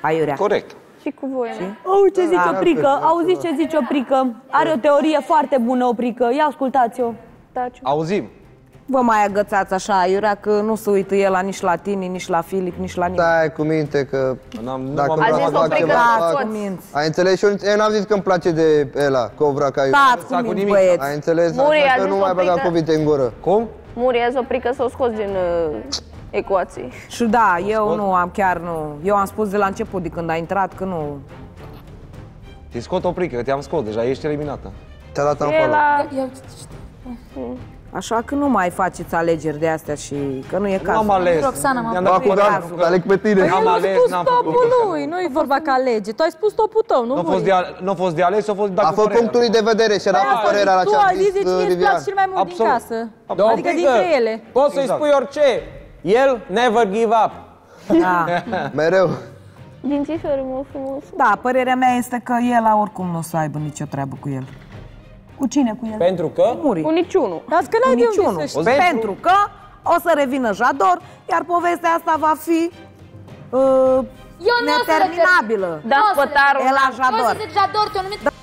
Aiurea. Corect. Și cu voi. Au, ce zice Da. Oprică? Auziți ce zice Oprică? Are o teorie foarte bună, Oprică. Ia ascultați-o. Taci. Auzim. Vă mai agățați așa, Aiurea, că nu se uită el la nici la tine, nici la Filip, nici la nimeni. Stai cu minte că N-am, nu dacă m-am nu A vreau zis să fac Oprică ceva, să fac. scoți. minți. Ai înțeles? Și eu, eu n-am zis că îmi place de Ela, Cobra Kai. Stați cu cu minți, nimic. băieți. Ai înțeles? Muri, Așa a că zis nu mai băga Oprică- cuvinte în gură. Cum? Muri, azi oprică să o scoți din uh, ecuații. Și da, eu nu am chiar nu. Eu am spus de la început, de când a intrat, că nu. Te scot oprică, te-am scos deja, ești eliminată. Ți-a dat în E follow. la... Așa că nu mai faceți alegeri de astea și că nu e Nu am cazul. ales. Roxana, m-am Mi-am Ba, dat cu cu Dan, cazul. aleg pe tine. N-am El a ales, spus n-am făcut. topul lui, nu e vorba că alege. Tu ai spus topul tău, nu Nu a fost muri. de, ale- nu a fost de ales, a fost dat A cu fost părerea. punctul lui de vedere și era cu părerea la tu ce a ai zis zis de cine uh, îți Livian. place cel mai mult din Absolut. casă. Absolut. Adică dintre ele. Poți să-i Exact. spui orice. El never give up. Da. Mereu. Dințiferul meu frumos. da, părerea mea este că el oricum nu o să aibă nicio treabă cu el. Cu cine cu el? Pentru că Muri. Cu niciunul. Dar că n-ai de Niciunul. unde să știi. Pentru... Pentru că o să revină Jador, iar povestea asta va fi uh, Eu nu o să le neterminabilă. Da, Nu o să le- pătarul. El la Eu o Jador. să zic Jador, te-o numit Cum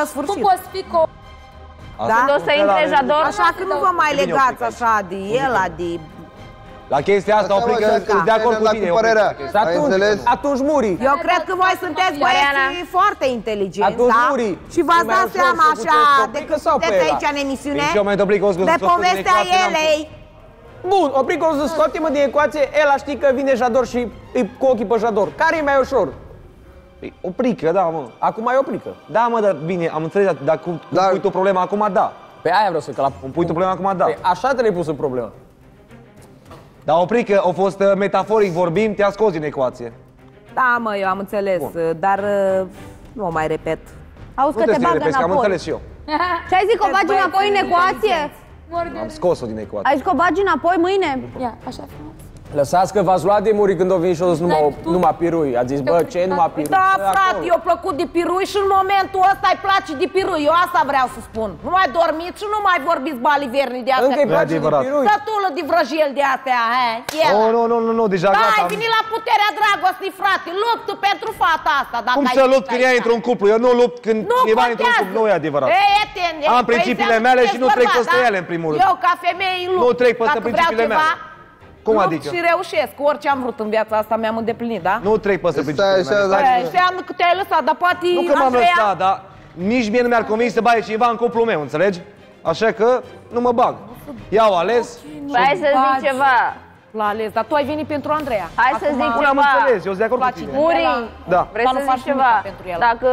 Răsfârșit. poți fi cu Da? Când o să intre Jador, Așa că nu vă mai Bine, legați Oprică. așa de el, de... La chestia asta, Asta, mă, oprică, așa că sunt de acord cu la tine. cu părerea. Oprică. Și Ai atunci, înțeles? atunci muri. Eu cred că voi sunteți Mariana. băieții foarte inteligenți, Atunci da? muri. Și v-ați E mai dat ușor seama să așa, puteți de Oprică când sau sunteți pe ăla? aici în emisiune, Deci eu mai oblic, o să de scot din povestea ecuație, n-am elei. Bun, oprică o să scoatem de ecuație, el știi că vine Jador și e cu ochii pe Jador. Care e mai ușor? Păi, Oprică, da, mă. Acum ai oprică. Da, mă, dar bine, am înțeles, dar dacă cum Dar- pui tu problema acum, da. Pe aia vreau să că la... Îmi pui tu problema acum, da. Păi așa trebuie pusă problema. Dar oprică, a fost uh, metaforic vorbim, te-a scos din ecuație. Da, mă, eu am înțeles, dar uh, nu o mai repet. Auzi Nu că te te bagă repezi, că am înapoi. înțeles și eu. Ce ai zis că o bagi Băieți înapoi în ecuație? Am scos-o din ecuație. Ai zis că o bagi înapoi mâine? Ia, așa frumos. Lăsați că v-ați luat de muri când o vin și o zis numai, tu- numai pirui. A zis, bă, ce numai pirui? Da, Stai frate, acolo. i-a plăcut de pirui și în momentul ăsta îi place de pirui. Eu asta vreau să spun. Nu mai dormiți și nu mai vorbiți balivernii de astea. Încă îi Nu e place de adevărat. pirui. Sătulă de vrăjel de astea, he? El. Nu, nu, nu, nu, nu, deja Da, gata. ai venit la puterea dragostei, frate. Luptă pentru fata asta. Dacă Cum ai să zis lupt când ea aici. într-un cuplu? Eu nu lupt când Nu cineva într-un contează. cuplu, nu e adevărat. Ei, etene, Am principiile păi, mele înseamnă și nu că trec ești peste bărbat, ele, da? în primul rând. Eu, ca femeie, lupt. Nu trec peste Dacă vreau principiile ceva, mele. Cum lupt adică? și reușesc. Orice am vrut în viața asta mi-am îndeplinit, da? Nu trec peste Stai principiile așa, mele. dacă- Păi, înseamnă că te-ai lăsat, dar poate Nu că m-am Andreea... lăsat, dar nici mie nu mi-ar convins să baie cineva în cuplul meu, înțelegi? Așa că nu mă bag. I-au ales. Hai să zic bagi. ceva. L-a ales, dar tu ai venit pentru Andreea. Hai să zic Bun, am ceva. înțeles, eu sunt de acord cu Place tine. de- Muri, Da. vrei Dar să nu faci zic ceva? nimic pentru el. Dacă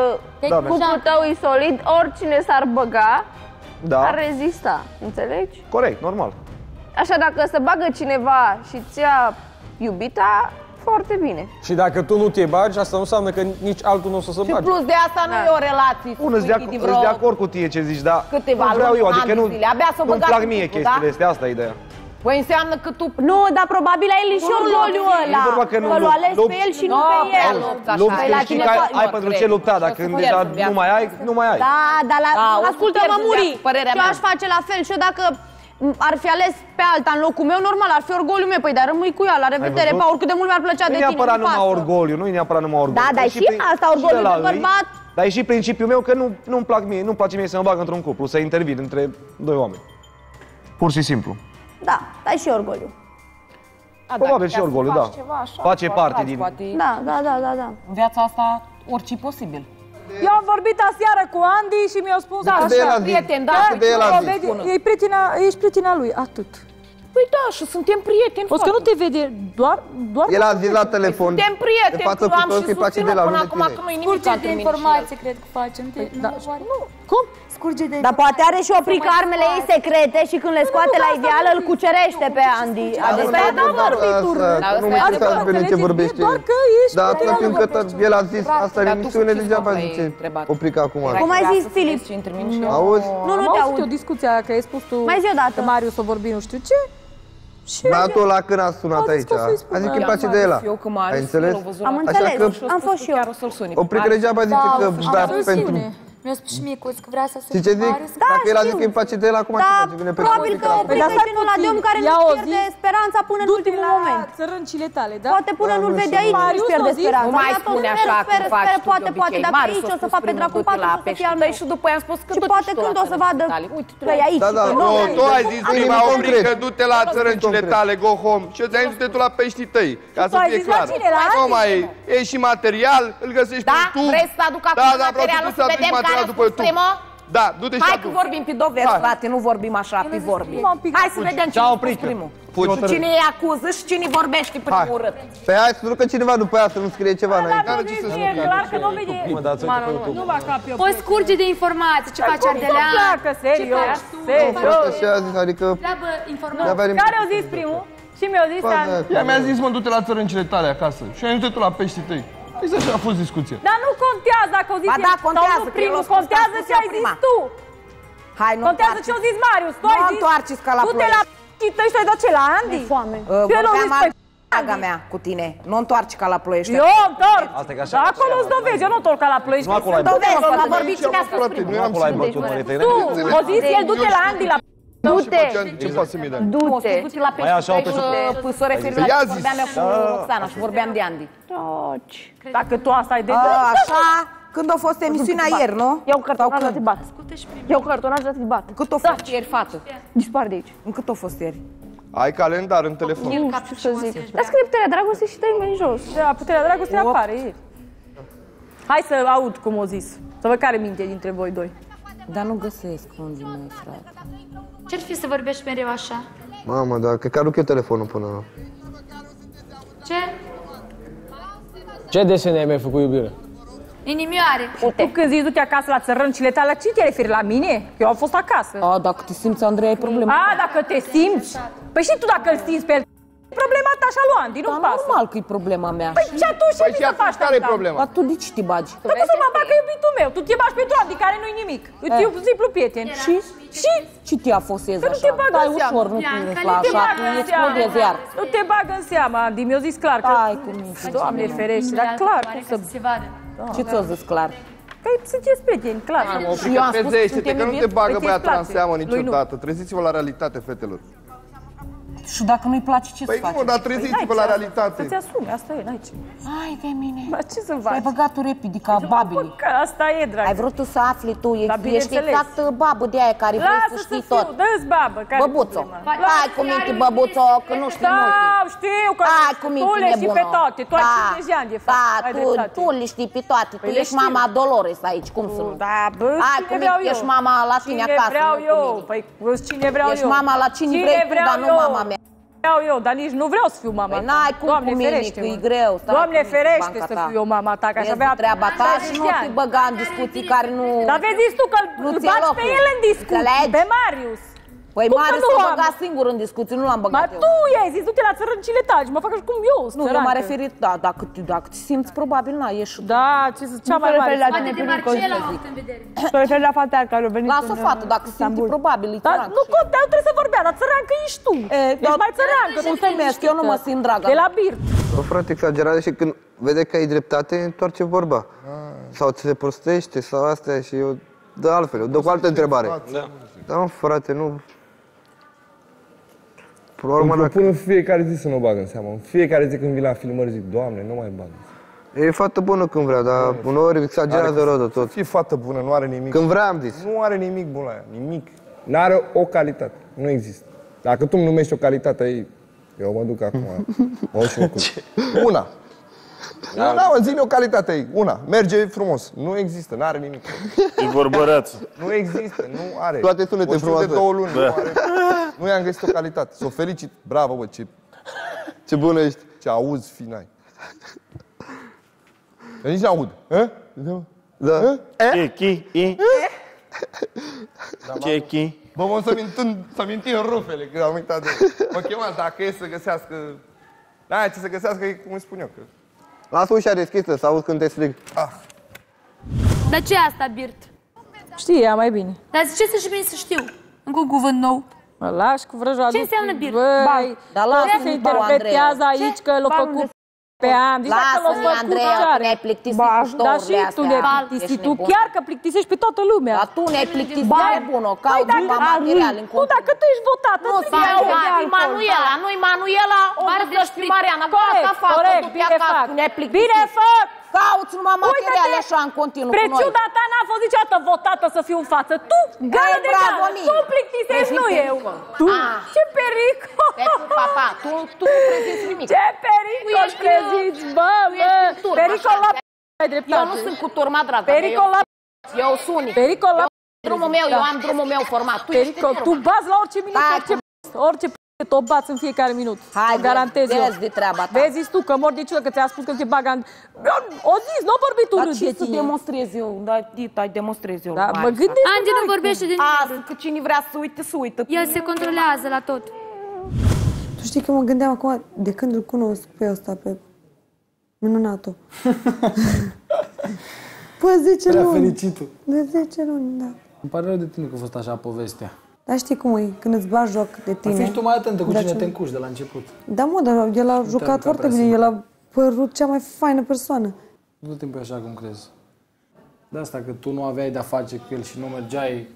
Da, cuplul tău e solid, oricine s-ar băga, Da, ar rezista. Înțelegi? corect, normal. Așa, dacă se bagă cineva și ți-a iubita, foarte bine. Și dacă tu nu te bagi, asta nu înseamnă că nici altul nu o să se Și bage. plus de asta nu Da. e o relație. Bun, sunt de, sweetie, ac- de vreo... sunt de acord cu tine ce zici, dar câteva nu vreau luni, eu, un adică an de nu, zile. Abia să nu-mi băgați plac în mie cuplu, chestiile da? astea, asta e ideea. Păi înseamnă că tu... Nu, dar probabil ai el și Nu, orgoliu nu, ăla. e vorba că nu Că l-a lupt, ales lupt. pe el și nu Nu, pe pe el. lupți așa. Lupți Păi când la știi tine că ai, toate ai mă pentru cred. ce lupta, dar Și o când să deja pierzi în nu viața mai ai, nu mai ai. Da, dar la... Da, o să ascultă-mă, pierzi în Muri. viață, părerea Eu mea. aș face la fel și eu dacă m, ar fi ales pe alta în locul meu, normal, ar fi orgoliul meu. Păi dar rămâi cu ea, la revedere, văzut? pa, oricât de mult mi-ar plăcea Nu de e tine. neapărat nu-mi numai pasă. orgoliu, nu e neapărat numai orgoliu. Da, dar E și prin- asta, și orgoliu de la de lui, bărbat. Dar e și principiul meu că nu, nu-mi plac mie, nu-mi place mie să mă bag într-un cuplu, să intervin între doi oameni. Pur și simplu. Da, dar și orgoliu. Da, Probabil dacă și chiar orgoliu, să da. faci ceva așa, Face cu parte atrați, din- Poate Da, da, da, da, da. în viața asta orice e posibil. Eu am vorbit aseară cu Andy și mi-au spus Da, de el a așa, zis. prieten, da. Cât de el a o zis. vede- E prietena, ești prietena lui, atât. Păi da, și suntem prieteni. O să că nu foarte. te vede doar, doar El a zis la telefon. Suntem prieteni, De față că cu am toți și că îi place de susținut la până lui acum de că nu-i nimic Scurge între de mine și informație, cred că facem. Te, Da. nu. Cum? Scurge de Dar poate are și o prică armele ei secrete și când le scoate la ideal îl cucerește pe Andy. Adică e Da, adevărul. asta, Dar că nu asta e mai adevărat. înțeles bine ce vorbește. Doar că ești Dar prietena atunci lui. încă tot, el a zis asta în Dar tu emisiune, cu ce degeaba scop ai zice întrebat? oprica acum. Cum ai zis, Filip? Și între mine și eu. Auzi? Nu, nu Am te auzit aud. o discuție că ai spus tu Mai zi o dată. că Marius o vorbi nu știu ce. Și Dar tu la când a sunat A zis aici, că o să-i spun. a zis că îi Da, place de el. Eu că Marius, Ai înțeles? el a văzut Am la- înțeles, Așa că- am fost și eu. Chiar o să-l suni. Oprica degeaba zice că am vrea susține. pentru Mi-a spus și mie Coț că vrea să se Știi ce zic? Marius. Dacă el a zis că îi place de el, acum Da, ce face? Vine pe probabil tine, că la o tine. Păi, dar privește stai ăla de om puțin. care Ia nu o pierde zi. speranța până în Du-te ultimul la moment. țărâncile tale, da? Poate până nu-l vede aici, Marius nu-și pierde a zis- speranța. Nu mai Dar tot spune sper, așa sper, cum faci sper, tu poate, de poate, obicei. dacă Marius aici a o să spus fac pe primul, dracu du-te 4 la să fie pești al tăi meu. și după aia am spus că Și du-te poate tu la când o să țărâncile vadă tale. Uite, tu că e aici. Da, da, că nu, nu- Tu, tu ai zis Nimic prima concret. oprică, du-te la țărâncile concret. tale, go home. Și eu ți-am zis du-te tu la peștii tăi, ca să ai fie zis la clar. cine? La Nu Adi? mai e și material, îl găsești Da? pe YouTube. Vrei să aduc acum da, da, vreau materialul tu să să aduci vedem care material a după spus YouTube. primul? Da, du-te și Hai că adu. vorbim pe dovezi, Hai. frate, nu vorbim așa pe vorbi. M-am picat. Hai să vedem cine Ceau, a spus Prică. primul. Fugi. Și cine îi acuză și cine vorbește Hai. primul urât. Pe hai să ducă cineva după aia să nu scrie ceva înainte. N-are ce să E clar că nu vede. Mă dați uite pe YouTube. Nu va capi eu. O scurge de informații, ce face Cum să Ardelean. placă, serios, Fost serios. așa a zis, adică Treabă nu informații. avea nimic. Care au zis primul? Și mi-au zis Bă, că... da. Ea mi-a zis, mă, du-te la țărâncile tale acasă. Și ai du-te tu la peștii tăi. Exact așa a fost discuția. Dar nu contează dacă au zis Ba el da, sau contează, nu că el primul, a spus că a contează spus ce eu ai zis prima. tu. Hai, nu Contează ce au zis Marius. Tu Nu ai zis, întoarceți ca la du-te la și tăi și ai dat ce la Andy? Foame. Uh, Și el a vorbeam zis, păi, al draga mea cu tine. Nu întoarce ca la ploiești. Eu întorc. Asta e că așa- Dar acolo îți dovezi, eu nu întorc ca la plăiești. Nu acolo ai Dovezi, bătut. l-a vorbit cine a spus Frate, primul. nu Nu am acolo ai ținut. bătut, Mărite. Tu, o zis el, du-te la Andy la... Du-te, Ce pasă mi de ani? Nu, a du-te. spus, du-te la Mai așa, pește pe și uh, să referi Păi la ea ce a zis. vorbeam eu cu Roxana și vorbeam de Andy. Taci. Dacă tu asta ai de... A, Așa, când a fost emisiunea ieri, nu? Iau Sau cartonaj când? să te bat. Iau cartonaj să te bat. Cât a fost ieri, fată? Dispar de aici. În cât a fost ieri? Ai calendar în telefon. Nu știu să zic. Dar scrie puterea dragostei și dai în jos. Da, puterea dragostei apare. e. Hai să aud cum o zis. Să văd care minte dintre voi doi. Dar nu găsesc unde mai frate. Ce-ar fi să vorbești mereu așa? Mamă, dar cred că aduc eu telefonul până la... Ce? Ce desene ai mai făcut iubire? Inimioare. Tu când zici du-te acasă la țărâncile tale, la cine te referi? La mine? Eu am fost acasă. A, dacă te simți, Andrei, ai probleme. A, dacă te simți? Păi și tu dacă îl simți pe el, e problema ta așa lui Andy, Dar nu-mi pasă. normal că e problema mea. Păi și atunci Păi ce și să atunci faci care e asta? problema? Dar tu de ce te bagi? Păi cum să mă bag că e iubitul meu? Tu te bagi pentru Andy care nu-i nimic. Eu Eh. e un simplu prieten. Și? Și? Ce te afosezi Că nu așa? te bag Dai în seamă. ușor, nu Bianca, te nu la te așa, bag tu în explodezi iar. Nu te bag în seama, Andy, mi-a zis clar că... Hai cu minte. Doamne ferește, dar clar, cum să... se vadă. Ce ți-o zis clar? Păi sunteți prieteni, clar. Mă, Și eu am spus că trezește-te, suntem că nu te iubiți? bagă Păi ți-i băiatul în place. seamă Lui nu. niciodată. Treziți-vă la realitate, fetelor. Și dacă nu-i place, ce Păi să nu, faci? dar treziți-vă la realitate. Să-ți asumi, asta e, n-ai ce. Hai de mine. Dar ce să Ai faci? băgat-o repede ca babili. Că asta e, drag. Ai vrut tu să afli tu, Da, ești, ești bineînțeles. exact babă de aia care vrei să Lasă să știi fiu, tot. dă-ți babă, care Băbuțo. problema? Hai cu minte, băbuțo, că nu știi Da, multe. știu că Hai cu minte, tu le știi pe nebună. toate, tu ai 50 ani de fapt, Da, ai tu, dreptate. tu le știi pe toate. Tu Păi le ești știu. mama Dolores aici, cum să nu? Da, bă, Hai, cine cum vreau eu? ești mama la tine Cine acasă, vreau nu cu eu? mine. Păi, bă, cine vreau Ești eu? mama la cine vrei tu, vreau dar nu eu? mama mea. Vreau eu, dar nici nu vreau să fiu mama Păi ta. n-ai cum Doamne cu mine, ferește, că e mă. greu. Stai Doamne cu mine, ferește banca să ta. fiu eu mama ta, că aș Vezi avea treaba ta 60 și de nu te ani. băga în discuții care nu... Dar vezi zis tu că Nu îl ți-e baci locul. pe el în discuții, Înțelegi? pe Marius. Păi Cum că mare nu s-a am? băgat singur în discuții, nu l-am Dar băgat eu. tu i-ai zis, du-te la țărâncile tale și mă fac așa cum eu, Nu, eu m-am referit, da, dacă, te- dacă te simți, probabil n-ai ieșit. Da, ce să, cea mai te mare. referi la Poate tine de primul Marcela concert. am avut în vedere. Te referi la fata aia care a venit Lasă în, fată, uh, dacă simți, Istanbul. probabil e Dar țăran nu și- contează, trebuie să vorbea, dar țărancă ești tu. E, ești dar- mai țărancă, Nu femești, eu nu mă simt dragă. De la birt. O frate exagerat și când vede că ai dreptate, întoarce vorba. Sau ți se prostește, sau astea și eu dă altfel, eu dă cu altă întrebare. Da, mă, frate, nu... Până la urmă, Mă dacă propun în fiecare zi să nu o bag în seamă. În fiecare zi când vin la filmări zic, Doamne, nu mai bag. e fată bună când vrea, dar uneori exagerează rău de tot. Fii fată bună, nu are nimic. Când vrea am zis. Nu are nimic bun la ea, nimic. Nu are o calitate, nu există. Dacă tu îmi numești o calitate, ei, eu mă duc acum, mă duc și mă culc. Una. Da, da, mă, zi-mi o calitate ei, una. Merge frumos. Nu există, nu are nimic. E vorbăreață. Nu există, nu are. Toate sunete O știu frumoase. de două luni, nu are. Nu i-am găsit o calitate. Să o felicit. Bravo, bă, ce, Ce bună ești. ce auzi finai. Eu nici n-aud. Hă? Da. Ce, chi, i? Ce, chi? Bă, mă, să-mi întind, să-mi întind rufele, că am uitat de... Mă chemați, dacă e să găsească... Da, ce să găsească, e cum îi spun eu, că... Lasă ușa deschisă, să auzi când te strig. Dar ce e asta, Birt? Știi, ea mai bine. Dar ce să și bine să știu? Încă un cuvânt nou. Mă lași cu vrăjoa. Ce înseamnă birt? Băi, Dar lasă se să interpretează aici că l-a Bang făcut Pe am zis dacă l-o Lasă-ne, făcut Andreea, ce că are. ne-ai plictisit Ba, cu Da, ștourile și tu astea. ne-ai Ești plictisit. Tu nebun. chiar că plictisești pe toată lumea. Dar tu ne-ai plictisit, Ba, e bună, păi cauți dacă- cumva material în Tu dacă tu ești votată, Nu, trebuie sau să ai e Manuela, nu-i Manuela, o Bar de găsești sprit. Mariana, Corect, gata, fac, corect, du-te bine acasă, fac. ne-ai plictisit. Bine fac! Cauți numai materiale Uite-te, așa în continuu cu noi. Preciuda ta n-a fost niciodată votată să fiu în față. Tu, gale de bravo, gale. mie. Tu plictisești, Prezinți nu eu. pericol. Tu, Ah. ce pericol. Te pup, papa, tu, tu nu prezinți nimic. Ce pericol ești, prezinți, bă, tu ești bă. în turmă, Pericol așa. la ai dreptate. Eu nu sunt cu turma, dragă. Pericol la Eu sunt unic. Pericol la Drumul meu, eu Da. am drumul meu format. Tu Pericol, ești tu în turmă. bați la orice minut, Stai, orice orice p- o bați în fiecare minut. Hai, o garantez vezi, eu. vezi de treaba ta. Vezi tu că mor de ciudă că ți-a spus că te bagă în... O zis, nu a vorbit Dar urât ce de să tine. demonstrez eu? Da, Dita, demonstrez eu. Da, mai mă asta. gândesc. Andy nu vorbește de A, nimic. că cine vrea să uite, să uită. El se controlează la tot. Tu știi că mă gândeam acum, de când îl cunosc pe ăsta, pe minunatul. Păi 10 Prea luni. fericitul. De 10 luni, da. Îmi pare rău de tine că a fost așa povestea. Dar știi cum e, când îți bagi joc de Ar tine. fi tu mai atentă cu Da, cine ce- te încuși de la început. Da, mă, dar el a jucat arunca foarte prea bine. simplu. El a părut cea mai faină persoană. Nu tot timpul e așa cum crezi. De asta că tu nu aveai de-a face cu el și nu mergeai,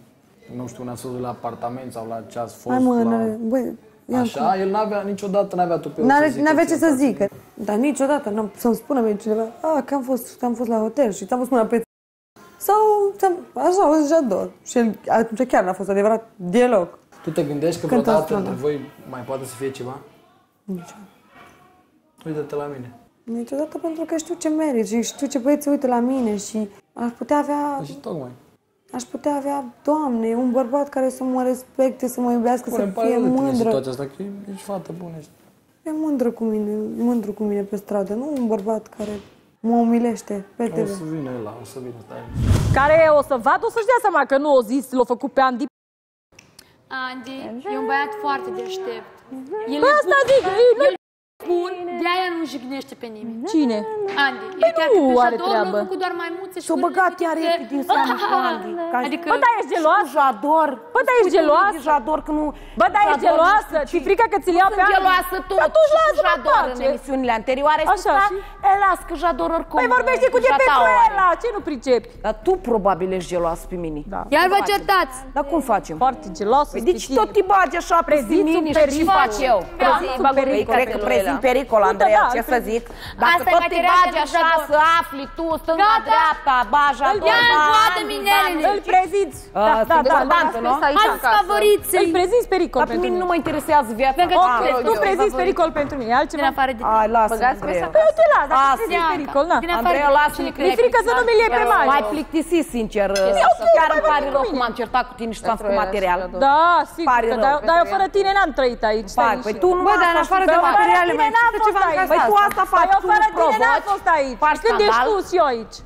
nu știu, un astfel la apartament sau la ce ați fost. Hai mă, la... n-are, băi, ia Așa, el n-avea, niciodată n-avea tu pe el N-are, să zică n-avea ce să faci. zică. Dar niciodată n-am, să-mi spună mie cineva, a, că am fost, că am fost la hotel și ți-am fost mâna pe sau ți-am, așa, o zis ador. Și el, atunci chiar n-a fost adevărat deloc. Tu te gândești că Când vreodată te-a între sunat? voi mai poate să fie ceva? Niciodată. Uite-te la mine. Niciodată pentru că știu ce merit și știu ce băieți se uită la mine și aș putea avea, Și tocmai. aș putea avea, Doamne, un bărbat care să mă respecte, să mă iubească, Bune, să îmi pare fie rău de tine mândră. situația asta, că ești fată bună. Ești... E mândră cu mine, mândru cu mine pe stradă, nu un bărbat care mă umilește pe O TV. să vină el, o să vină, stai. Care o să vadă, o să-și dea seama că nu o zis, l-a făcut pe Andy. Andy e un băiat foarte deștept. El Păi e asta bun, zic, e- el e bun, de-aia nu jignește pe nimeni. Cine? Andy, Păi e chiar nu că are Jador treabă. l-a făcut doar mai multe și S-o până băgat de iar câte- repede din seamă cu Andy. Ca- Adică... Bă, dar ești geloasă? Jador. Bă, dar ești Uite, geloasă? de Jador că nu... Bă, dar ești Jador, geloasă? nu știu Ți-e ce. frică că ți-l iau Nu pe Sunt Andy? geloasă tu. Atunci și lasă-mă Jador în pace. emisiunile anterioare. Așa, Așa, și? E, las că Jador oricum... Păi vorbește cu de pe jata o are. ăla, ce nu pricepi? Dar tu probabil ești geloasă pe mine. Da. Iar vă certați. Dar cum facem? Foarte geloasă. Păi de ce tot te bagi așa pe Prezinți un mine și ce pericol. fac eu? Prezinți un Păi, pericol cred că pe prezint ăla. pericol, Nu, Andreea, da, ce îl să prezint. zic? Dacă Asta e tot te material bagi pentru așa Jador. să afli tu, stânga, Gata. dreapta, baja, Ia în toate minelele. Îl prezinți. Ah, Da, da, sunt da, importantă, da. nu? Hai să favoriți. Îl prezinți pericol Dar pe pentru mine mine. nu mă interesează viața. Pentru că Ah, tu crezi Tu eu, prezinți favorit. pericol pentru mine, Din altceva? afară de Ai, lasă, Băgați Andreea. mesa. Păi eu te las, dacă Asta. prezinți pericol, na. Din afară Andreea, de lasă-ne că Mi-e frică să nu mi-l iei pe mare. M-ai plictisit, sincer. ok, Chiar mai îmi pare vorbim rău cu cum mine. am certat cu tine și ți-am Pentru făcut el, material. Jador. Da, sigur Pare că, rău dar, pentru dar eu ea. fără tine n-am trăit aici. stai Pare, păi liniștit. tu nu Bă, asta dar în afară știi, de că- materiale, Fără mai tine n-am există ceva fost în aici. Păi casa tu asta. asta faci, Păi eu tu fără tine n-am provoci, fost aici. faci Când ești scandal. tu și eu aici.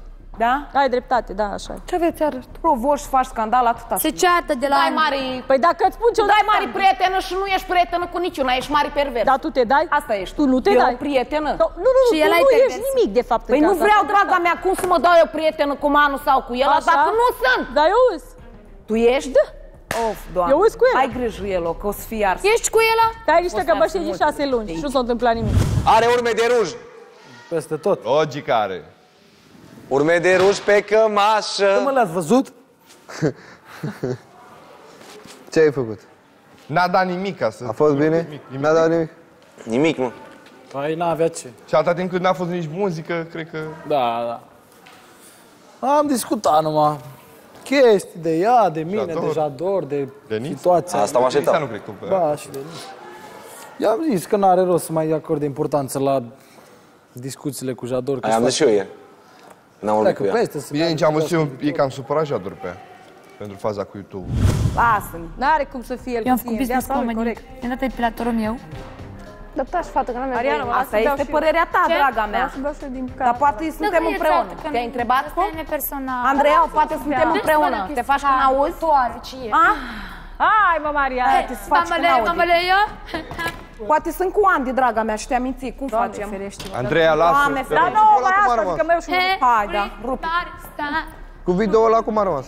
Da? Ai dreptate, da, așa e. Ce aveți iarăși? Provoci, faci scandal, atâta. Se ceartă de la Dai Andy. mari... Păi dacă îți spun ce Tu dai mari prietenă și nu ești prietenă cu niciuna, ești mare pervers. Dar tu te dai? Asta ești. Tu nu te eu dai. prietenă. Nu, nu, nu, Și tu el ai nu pervers. ești nimic, de fapt. Păi în nu casa vreau, asta. draga mea, cum să mă dau eu prietenă cu Manu sau cu el, Așa? dacă nu sunt. Dar eu îs. Tu ești? Da. Of, doamne. Eu îs cu el. Ai grijă el, că o să fie ars. Ești cu el? Stai niște Poți că să bă ai știi mult șase luni și nu s-a întâmplat nimic. Are urme de ruj. Peste tot. Logic are. Urme de ruj pe cămașă. Mă, l-ați văzut? Ce ai făcut? N-a dat nimic ca să... A fost bine? Nimic, nimic. N-a dat nimic? Nimic, mă. Păi n-avea ce. Și atâta timp cât n-a fost nici muzică, cred că... Da, da. Am discutat numai chestii de ea, de mine, Jador. de Jador, de, De Niț? situația. Asta mă Lisa așteptam. nu cred că... Da, și de Niț. I-am zis că n-are rost să mai acorde importanță la discuțiile cu Jador. că Aia am își zis și eu ieri. N-am vorbit face- cu ea. peste să Bine, ce am văzut eu, e cam supărat Jador pe ea. Pentru faza cu YouTube. Lasă-mi. N-are cum să fie el Eu am cu făcut tine. business Viața lui, comedy. corect. Mi-am dat epilatorul meu. Dar taci, fată, că n-am mai Mariana, mă las Asta să beau este și eu. părerea ta, Ce? draga mea. Las să beau și eu din Dar cap. poate suntem Dacă e împreună. țartă, că Te-ai nu- întrebat? Asta e personal. Andreea, poate suntem împreună. Te faci când auzi? Toare, ce e? A? Hai, mă, Maria. Poate să faci când Mamele, auzi. mamele, eu? Poate sunt cu Andy, draga mea, și te-am mințit. Cum Doamne, facem? ferește. Andreea, lasă. Doamne, Te Dar rog. nu, Ăla mai cum a asta, rămas? zică meu și Hai, da, rup. Tare, sta. Cu video ăla cum a rămas?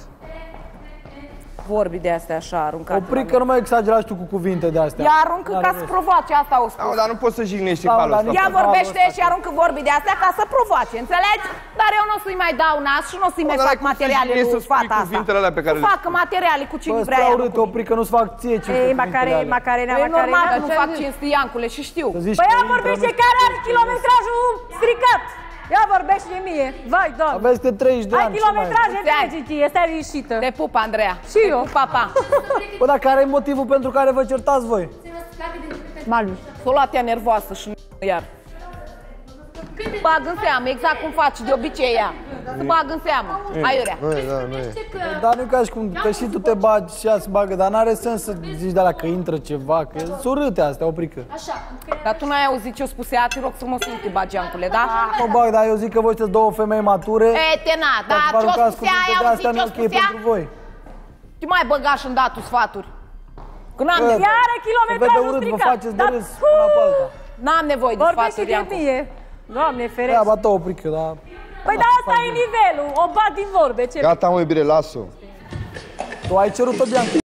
Vorbi de astea așa aruncate. Opri că nu mai exagerați tu cu cuvinte de astea. Ea aruncă ca să provoace, asta o spus. Da, dar nu poți să jignești Da, calul dar ăsta. nici- Ea vorbește și aruncă vorbi de astea ca să provoace, înțelegi? Dar eu nu o să-i mai dau nas și nu o să-i mai dar fac cum să materiale jignești să cu spui fata asta. cuvintele alea pe care Să le- facă materiale cu cine Bă, vrea spre ea. urât, opri că nu-ți fac ție ce Ei, Macare, Macarena, E normal Macarena. că nu fac cinste Iancule și știu. Să zici Păi că ea intră, vorbește nu- care are kilometrajul stricat. Ea vorbește de mie. Vai, doamne. Aveți de 30 de Ai ani. ce mai e? kilometraje Mulți ani. întregi, ție, stai liniștită. Te pup, Andreea. Și Te eu. pup, papa. Bă, dar care e motivul pentru care vă certați voi? Malu. S-o luat ea nervoasă și iar. Bag în seamă, exact cum faci de obicei ea. Să bag în seamă. Aiurea. Nu e, da, nu e. Dar nu e ca și cum, că și tu te bagi și ea se bagă, dar n-are sens să zici de la că intră ceva, că sunt urâte astea, oprică. Dar tu n-ai auzit ce-o spuse ea, te rog frumos să nu te bagi, Iancule, da? Mă bag, dar eu zic că voi sunteți două femei mature. E, te na, da, dacă vă ce-o aruncați spuse ea, cuvinte ai de auzit astea, nu e ce-o ok spuse ea? pentru voi. Ce mai băga și în datul sfaturi? Că n-am Bă, nevoie. Ea are Se vede kilometrajul urât, vă stricat. faceți de Dar, râs una pe alta. N-am nevoie de Vorbește sfaturi, de Iancu. mie. Doamne, ferește. Treaba ta, oprică, dar... Păi da, asta e nivelul. O bat din vorbe. Ce? Gata, mă, iubire, las-o. Tu ai cerut-o, Bianca.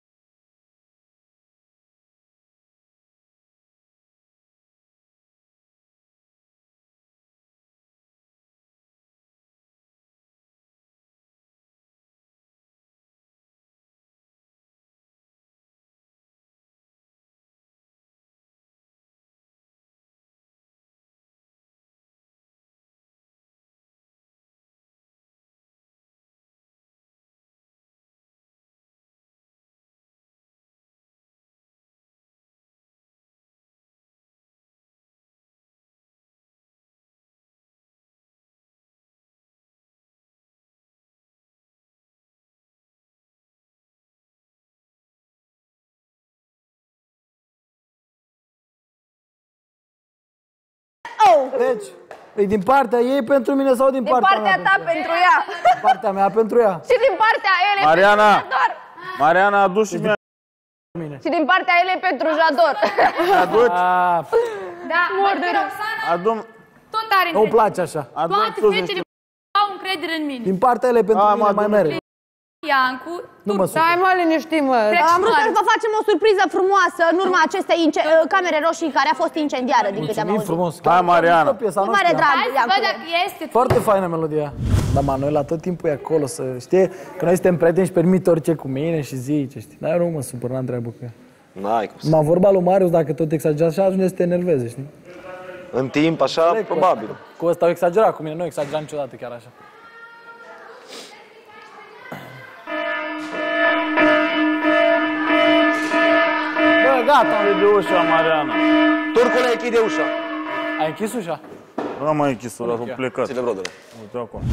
Deci, e din partea ei pentru mine sau din, Din partea, partea mea ta pentru pentru ea. ea? Din partea mea pentru ea. Și din partea ele Mariana! pentru Jador. Mariana, adu și mie. Și din partea ele pentru Jador. Aduci, Ah, Da, Marta Roxana adu tot are nu-mi încredere. place așa. adu Toate fetele au încredere în mine. Din partea ele pentru Ah, mine mă, mai domnule. merge. Iancu, Nu mă supăr. Stai mă, liniștim, mă. Am vrut să vă facem o surpriză frumoasă în urma acestei ince- uh, camere roșii care a fost incendiară, din câte am Mulțumim auzit. frumos. Hai, Mariana. Cu piesa, Cu nu mare știam. drag, hai să văd Iancule. dacă este. Foarte faină melodia. Dar Manuela tot timpul e acolo să știe că noi suntem prieteni și permit orice cu mine și zice, știi? Dar eu nu mă supăr, n-am treabă cu ea. N-ai cum să... M-a vorba lui Marius, dacă tot exagerează așa, ajunge să te enerveze, știi? În timp, așa, probabil. Cu ăsta au exagerat, cu mine nu exagerat niciodată chiar așa. Bă, gata. de ușa, Mariana. Turcule, închide ușa. Ai închis ușa? Nu am mai închis-o, dar am plecat. Ține brodule. Uite acolo.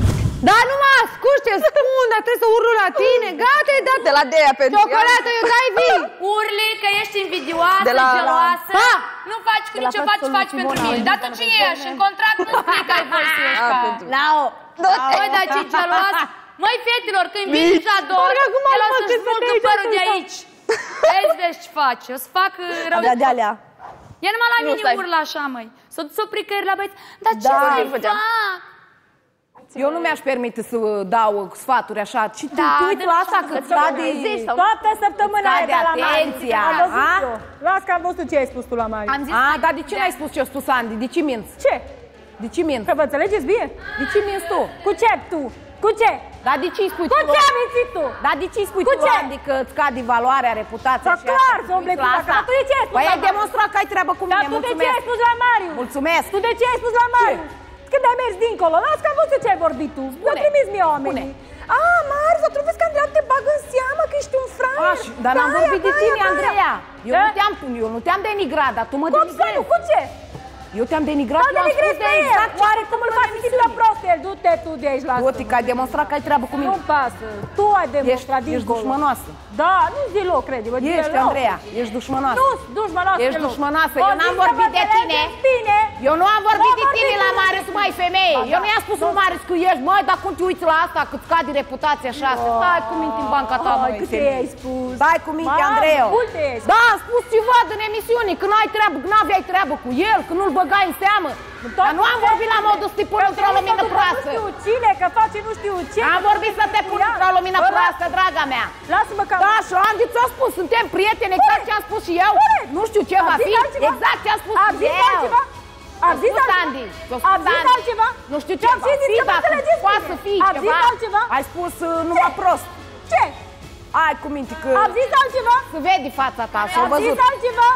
Da, nu mă ascult ce spun, dar trebuie să urlu la tine. Gata, e dat. De la Dea pentru Ciocolată, eu dai vii. Urli că ești invidioasă, De la- geloasă. Pa! Nu faci cu De la nicio faci, fratele faci lui pentru Simona. mine. Dar tu ce ești? În contract nu spui că ai voie să ieși Ah, ca... pentru- Lao. Măi, dar ce geloasă. Măi, fetelor, când vin Jador, Parcă acum el o mă să-și cât smulgă vedeai părul de toată aici. Vezi, vezi ce face. O să fac uh, rău. Abia de alea. Ia numai la Nu, mine stai. urla așa, măi. S-o dus o pricări la băieți. Dar ce Da, să-i făceam. fac? Eu nu mi-aș permite să dau sfaturi așa. Și tu Da, te uiți de la asta ce că să scade... Zici sau- Toată săptămâna Scade e de la Mari. atenția, Am văzut a? eu. Las că am văzut ce ai spus tu la Mari. Am zis A, că- dar de ce n-ai spus ce-a spus Andy? De ce minți? Ce? De ce minți? Că vă înțelegeți bine? De ce minți tu? Cu ce tu? Cu ce? Dar de ce îi spui Cu tu? ce ai mințit tu? Dar de ce îi spui Cu tu, ce? Andy, că îți scade valoarea, reputația Dar și clar, asta? domnule, Uiți la Cuza, asta? că tu de ce ai spus Păi la ai Marius? demonstrat că ai treabă cu Dar mine, tu de ce mulțumesc. ai spus la Mariu? Mulțumesc. Tu de ce ai spus la Mariu? Când ai mers dincolo, las că am văzut ce ai vorbit tu. Mi-a trimis mie oamenii. A, Marius, dar tu vezi că Andreea te bagă în seamă că ești un fraier. Aș, dar n-am Gaia, vorbit de gaia, tine, gaia. Andreea. Eu Da? nu te-am, eu nu te-am denigrat, dar tu mă Cum să denigrezi. nu? Cu ce? Eu te-am denigrat, Dar eu am denigrezi spus pe de el. exact ce Oare cum îl faci fi la prost el? Du-te tu de aici, lasă. Du-te, că ai demonstrat că ai treabă cu mine. Nu pasă. Tu ai Ești, demonstrat ești dincolo. dușmănoasă. Da, nu deloc, crede-mă, Ești, deloc. Andreea, ești dușmănoasă. Nu, dușmănoasă Ești deloc. dușmănoasă, O eu n-am zi să vorbit vă de tine. înțelegeți Bine. Eu nu am vorbit Nu de am tine vorbit la de Marius, tine. mai femeie. Ba Eu da. nu i-am spus lui Marius că ești, măi, dar cum te uiți la asta, cât scade reputația și asta. Stai cu minte în banca ta, Ai, măi. câte femeie. ai spus? Stai cu minte, Mamă, Andreu. multe ai spus. Da, am spus ceva din emisiune, că n-ai treabă, că n-aveai treabă cu el, că nu-l băgai în seamă. Dar nu am vorbit la modul să te pun într-o lumină proastă. Nu știu cine, că face nu știu ce. Am vorbit să te pun Ia, într-o lumină ăla- proastă, draga mea. Lasă-mă că... Da, și Andy ți-a spus, suntem prieteni, exact ce am spus și eu. Nu știu ce Am va zis fi, altceva? exact ce a spus Am zis eu. altceva? Am zis spus altceva? Andy. ți-a Am spus zis Andy. altceva? Nu știu ce Ce-am va zis? fi, Că mă dacă înțelegeți poate să bine. fie Am zis ceva. altceva? Ai spus uh, numai prost. Ce? Ai cu minte că... Am zis altceva? Se vede fața ta, s-a Am văzut. zis altceva?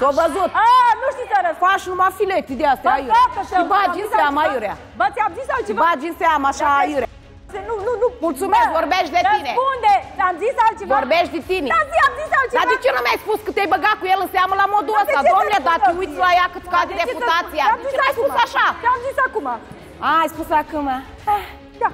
S-a văzut. A, nu știu să răspund. Faci numai filete de astea, Bă, aiurea. gata, Și te-am- bagi am în zis seama, altceva? aiurea. Bă, ți-am zis altceva? Bagi în seama, așa, Dacă- aiurea. Nu, nu, nu. Mulțumesc, Bă, vorbești de tine. Răspunde, am zis altceva. Vorbești de tine. Da, zi, am zis altceva. Dar de ce nu mi-ai spus că te-ai băgat cu el în seamă la modul Dar de ăsta? ce să Domnule, spun dar te eu uiți ție? la ea cât Dar scade de ce să spun? reputația. Ți-am De zis ce n-ai spus acum. așa? Ți-am zis acum. A, ai spus acum. Da.